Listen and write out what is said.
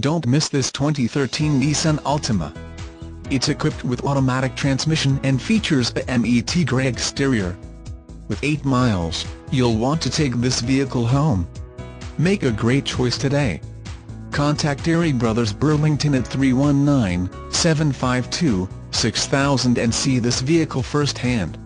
Don't miss this 2013 Nissan Altima. It's equipped with automatic transmission and features a MET grey exterior. With 8 miles, you'll want to take this vehicle home. Make a great choice today. Contact Deery Brothers Burlington at 319-752-6000 and see this vehicle firsthand.